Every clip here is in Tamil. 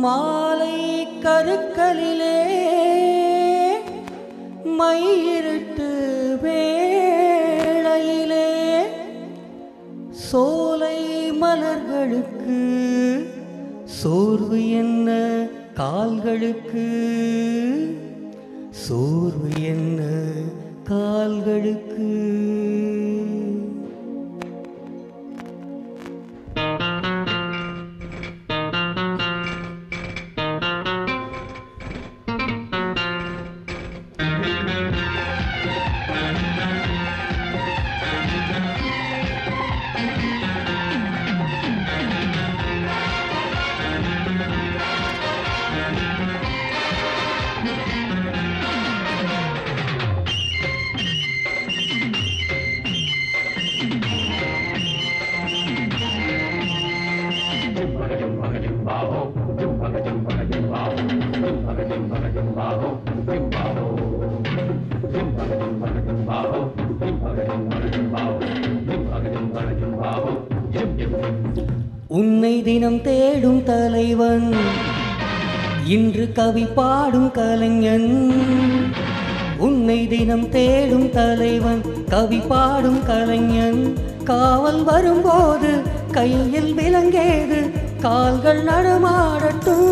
மாலை கருக்களிலே மையிருட்டு வேளையிலே சோலை மலர்களுக்கு சோர்வு என்ன கால்களுக்கு? சோர்வு என்ன கால்களுக்கு? தினம் தேடும் தலைவன் இன்று கவி பாடும் கலைஞன் உன்னை தினம் தேடும் தலைவன் கவி பாடும் கலைஞன் காவல் வரும்போது கையில் விலங்கேது கால்கள் நடமாடட்டும்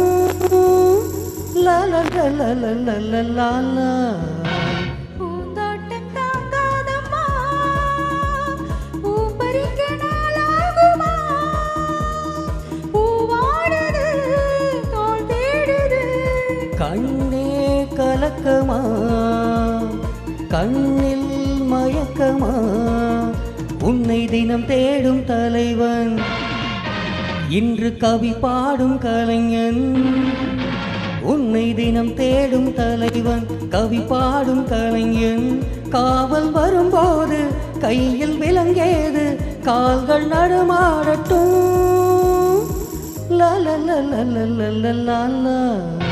லலலலலலலலலா. கலக்கமா கண்ணில் மயக்கமா உன்னை தினம் தேடும் தலைவன் இன்று கவி பாடும் கலைஞன் உன்னை தினம் தேடும் தலைவன் கவி பாடும் கலைஞன் காவல் வரும்போது கையில் விளங்கேது கால்கள் நடமாடட்டும் லலலலலலலலலா. துணிவிருந்தால்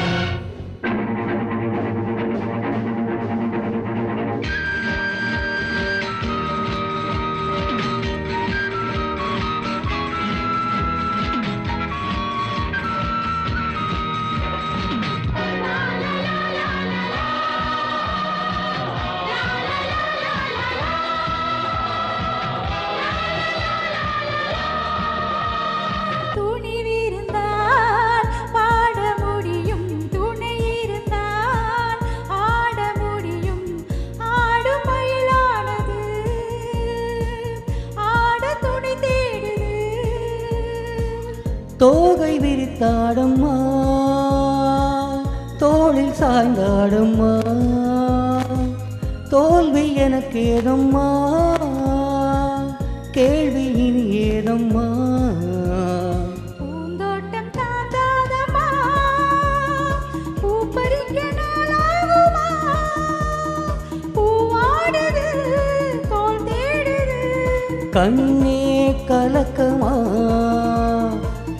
சாய்ந்தாடும்மா தோல்வி எனக்கு ஏதம்மா கேள்வி இனி ஏதம்மா? கண்ணே கலக்கமா?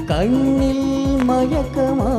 கண்ணில் மயக்கமா?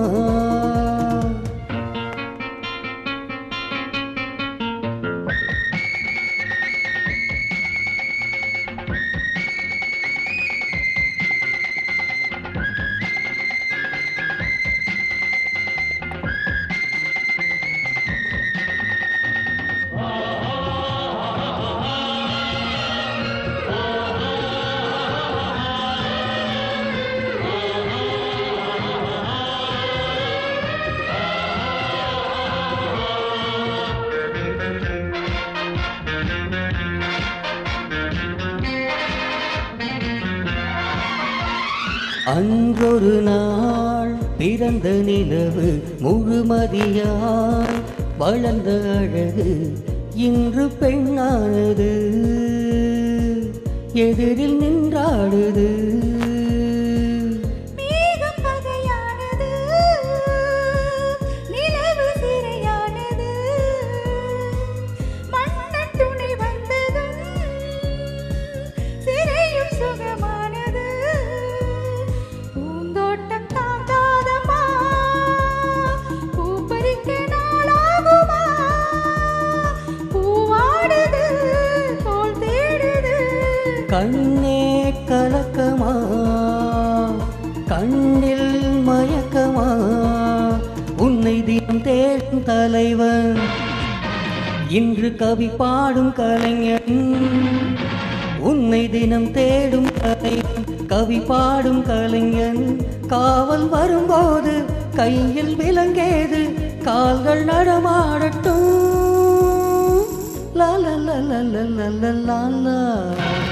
அன்றொரு நாள் பிறந்த நிலவு முழுமதியாய் வளர்ந்த அழகு இன்று பெண்ணானது. எதிரில் நின்றாடுது. கண்ணே கலக்கமா? கண்ணில் மயக்கமா? உன்னை தினம் தேடும் தலைவன். இன்று கவி பாடும் கலைஞன். உன்னை தினம் தேடும் கலைஞன். கவி பாடும் கலைஞன். காவல் வரும்போது கையில் விலங்கேது கால்கள் நடமாடட்டும். லா லா லா லா லா லா லா லா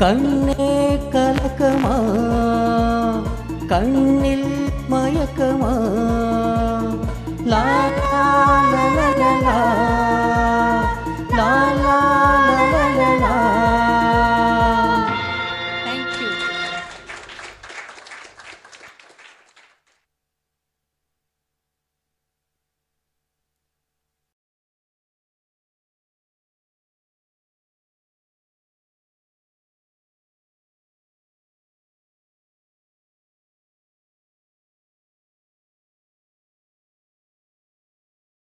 കണ്ണേ കലക്കമാ കണ്ണിൽ മയക്കമാ. ലാ ലാ ലാ ലാ